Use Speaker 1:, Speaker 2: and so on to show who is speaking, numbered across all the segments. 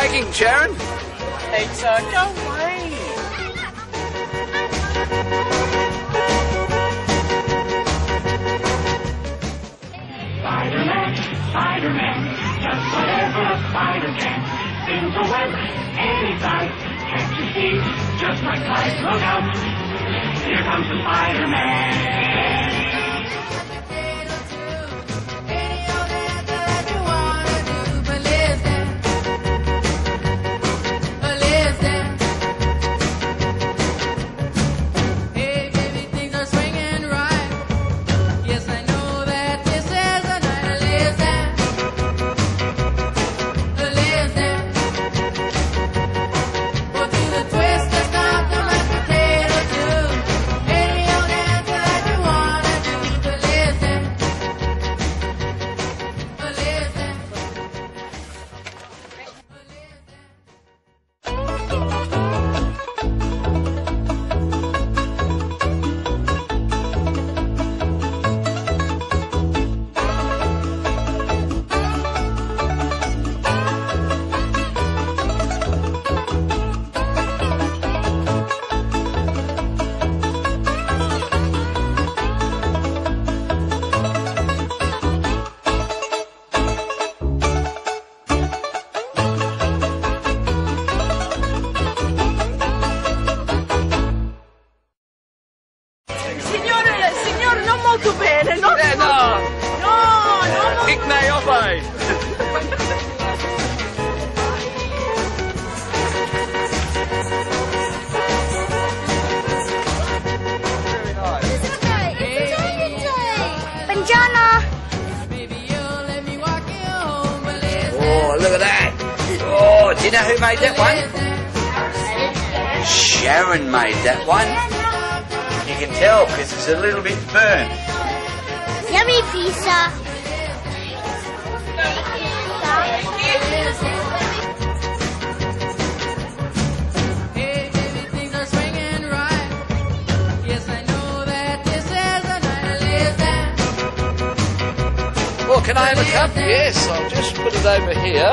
Speaker 1: What are making, Sharon?
Speaker 2: Pizza, go away.
Speaker 3: Spider-Man, Spider-Man, just whatever a spider can. Spins a web any size. Can't you see? Just like light, look out. Here comes the Spider-Man.
Speaker 2: Bene, no?
Speaker 1: Eh, no!
Speaker 2: No, no, molto
Speaker 1: Ignaope!
Speaker 4: Buongiorno.
Speaker 1: Oh, look at that! Oh, do you know who made that one? Sharon made that one. You can tell because it's a little bit burnt.
Speaker 4: Yummy pizza.
Speaker 1: Well, can I have a cup? Yes, I'll just put it over here.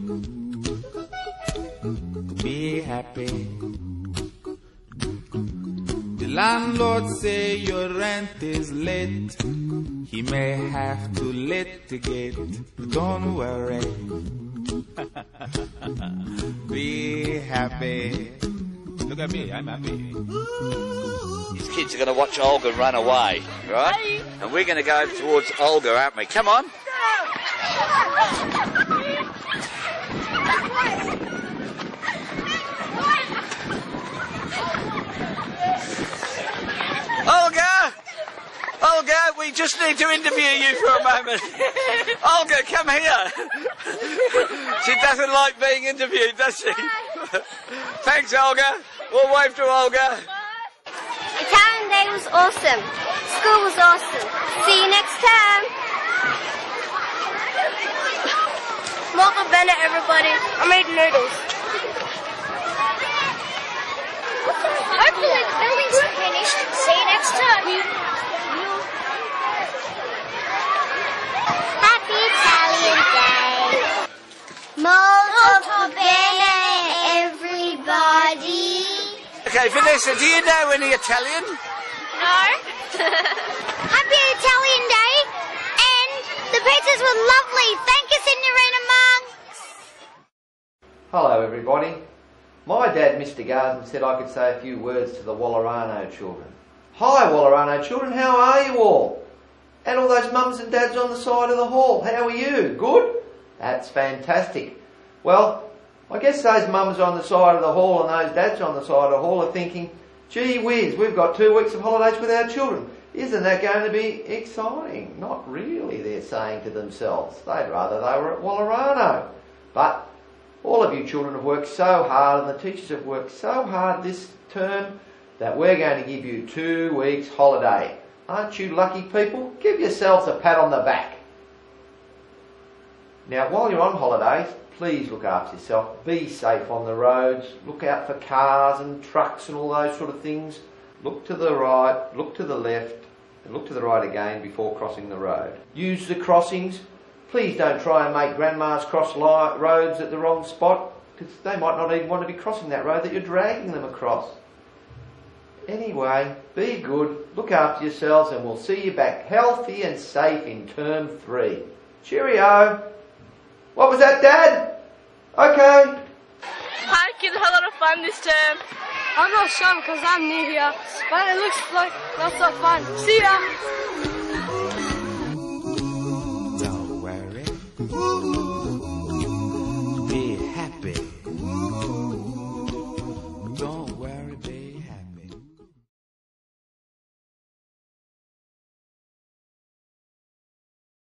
Speaker 5: Be happy. The landlord say your rent is late. He may have to litigate. Don't worry. Be happy. Look at me, I'm happy.
Speaker 1: These kids are going to watch Olga run away, right? And we're going to go towards Olga, aren't we? Come on. Olga! Olga, we just need to interview you for a moment. Olga, come here. she doesn't like being interviewed, does she? Thanks, Olga. We'll wave to Olga.
Speaker 4: Italian Day was awesome. School was awesome. See you next time. Molto bene, everybody. I made noodles. Hopefully the building's finished. See you next time. Happy Italian Day. Molto bene, everybody.
Speaker 1: Okay, Vanessa, do you know any Italian?
Speaker 4: No. Happy Italian Day, and the pizzas were lovely. Thank you, Signorina Monks.
Speaker 6: Hello, everybody. My dad, Mr. Garden, said I could say a few words to the Wallarano children. Hi, Wallarano children, how are you all? And all those mums and dads on the side of the hall, how are you? Good? That's fantastic. Well, I guess those mums on the side of the hall and those dads on the side of the hall are thinking, gee whiz, we've got two weeks of holidays with our children. Isn't that going to be exciting? Not really, they're saying to themselves. They'd rather they were at Wallarano. But all of you children have worked so hard and the teachers have worked so hard this term that we're going to give you two weeks holiday. Aren't you lucky people? Give yourselves a pat on the back. Now, while you're on holidays, please look after yourself. Be safe on the roads. Look out for cars and trucks and all those sort of things. Look to the right, look to the left, and look to the right again before crossing the road. Use the crossings. Please don't try and make grandmas cross roads at the wrong spot because they might not even want to be crossing that road that you're dragging them across. Anyway, be good, look after yourselves, and we'll see you back healthy and safe in term three. Cheerio! What was that, Dad? Okay.
Speaker 2: Hi, kids. Had a lot of fun this term. I'm not sure because I'm new here, but it looks like lots of fun. See ya.